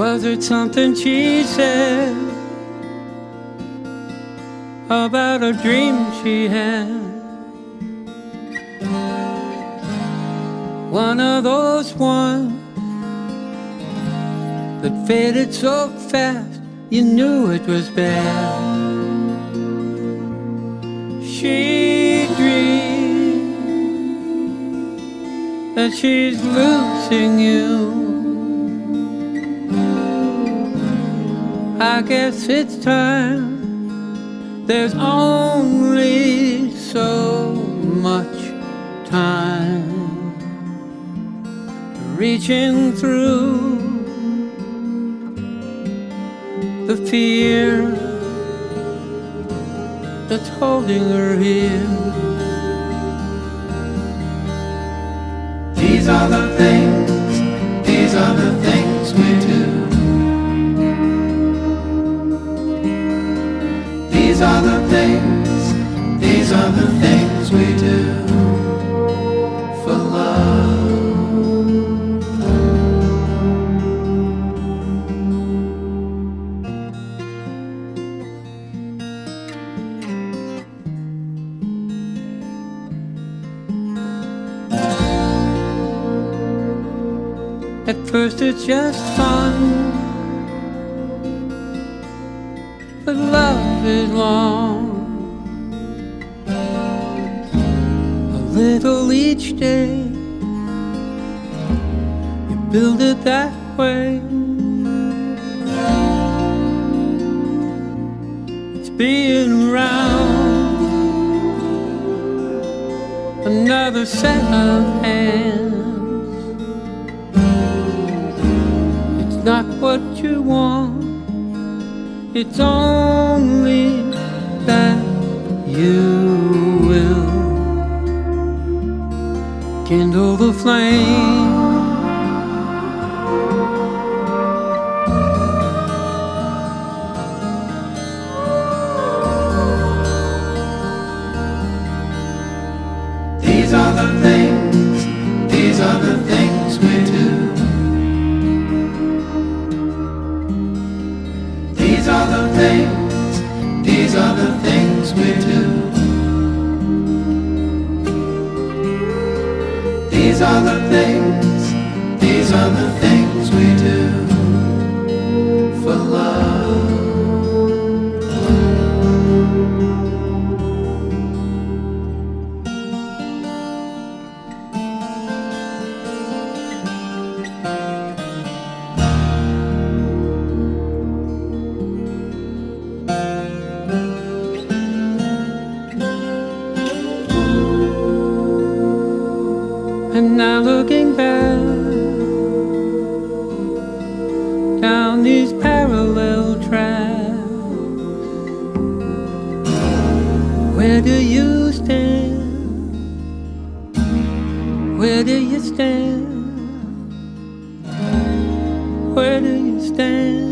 Was it something she said about a dream she had? One of those ones that faded so fast you knew it was bad. She dreams that she's losing you. I guess it's time. There's only so much time reaching through the fear that's holding her here. These are the things, At first it's just fun, but love is long. Little each day, you build it that way. It's being around another set of hands. It's not what you want, it's only flame. These are the things, these are the things we do And now looking back down these parallel tracks, where do you stand? Where do you stand? Where do you stand?